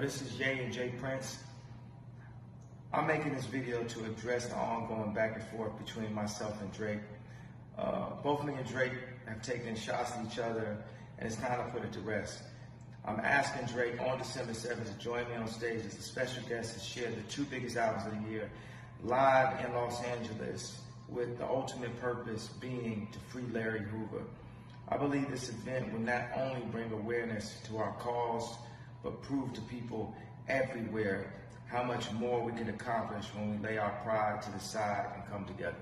This is Jay and J. Prince. I'm making this video to address the ongoing back and forth between myself and Drake. Uh, both me and Drake have taken shots at each other, and it's time to put it to rest. I'm asking Drake on December 7th to join me on stage as a special guest to share the two biggest albums of the year live in Los Angeles with the ultimate purpose being to free Larry Hoover. I believe this event will not only bring awareness to our cause, but prove to people everywhere how much more we can accomplish when we lay our pride to the side and come together.